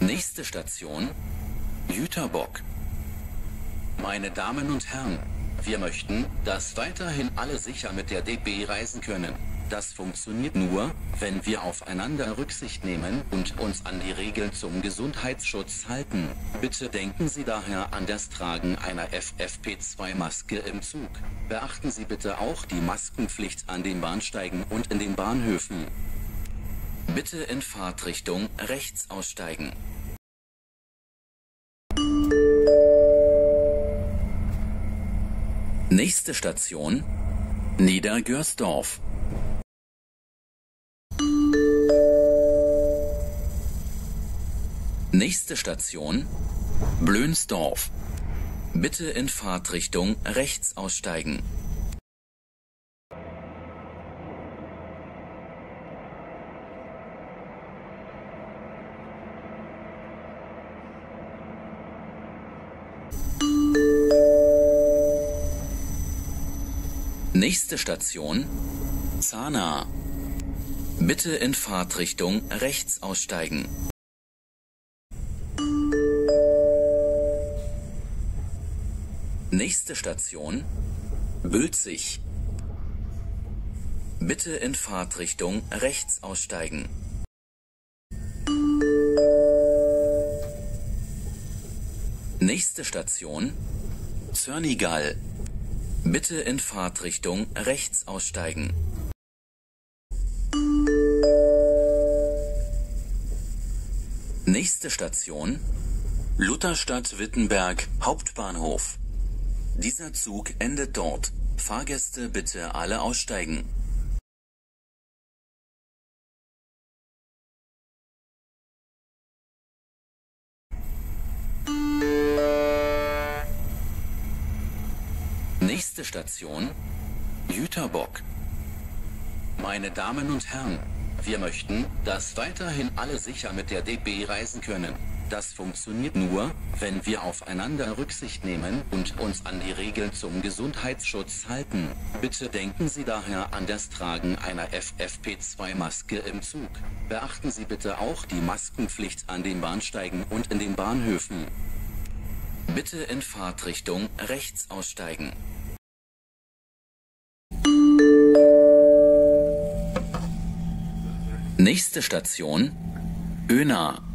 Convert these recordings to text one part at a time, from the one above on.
Nächste Station, Jüterbock. Meine Damen und Herren, wir möchten, dass weiterhin alle sicher mit der DB reisen können. Das funktioniert nur, wenn wir aufeinander Rücksicht nehmen und uns an die Regeln zum Gesundheitsschutz halten. Bitte denken Sie daher an das Tragen einer FFP2-Maske im Zug. Beachten Sie bitte auch die Maskenpflicht an den Bahnsteigen und in den Bahnhöfen. Bitte in Fahrtrichtung rechts aussteigen. Nächste Station Niedergörsdorf. Nächste Station Blönsdorf. Bitte in Fahrtrichtung rechts aussteigen. Nächste Station Zana. Bitte in Fahrtrichtung rechts aussteigen. Nächste Station Bülzig. Bitte in Fahrtrichtung rechts aussteigen. Nächste Station Zörnigall. Bitte in Fahrtrichtung rechts aussteigen. Nächste Station Lutherstadt Wittenberg Hauptbahnhof. Dieser Zug endet dort. Fahrgäste bitte alle aussteigen. Nächste Station Jüterbock. Meine Damen und Herren, wir möchten, dass weiterhin alle sicher mit der DB reisen können. Das funktioniert nur, wenn wir aufeinander Rücksicht nehmen und uns an die Regeln zum Gesundheitsschutz halten. Bitte denken Sie daher an das Tragen einer FFP2-Maske im Zug. Beachten Sie bitte auch die Maskenpflicht an den Bahnsteigen und in den Bahnhöfen. Bitte in Fahrtrichtung rechts aussteigen. Nächste Station Öna.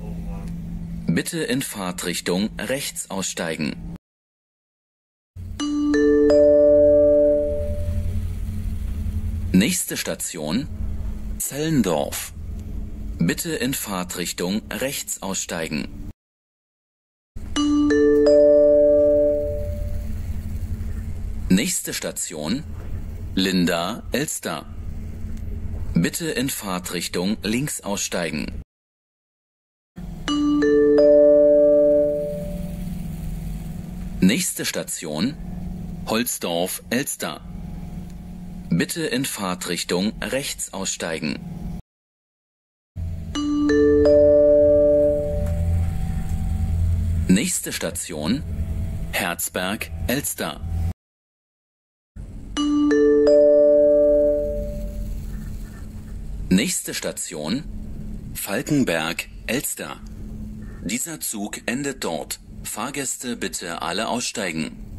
Bitte in Fahrtrichtung rechts aussteigen. Nächste Station Zellendorf. Bitte in Fahrtrichtung rechts aussteigen. Nächste Station Linda Elster. Bitte in Fahrtrichtung links aussteigen. Nächste Station Holzdorf Elster. Bitte in Fahrtrichtung rechts aussteigen. Nächste Station Herzberg Elster. Nächste Station Falkenberg Elster. Dieser Zug endet dort. Fahrgäste bitte alle aussteigen.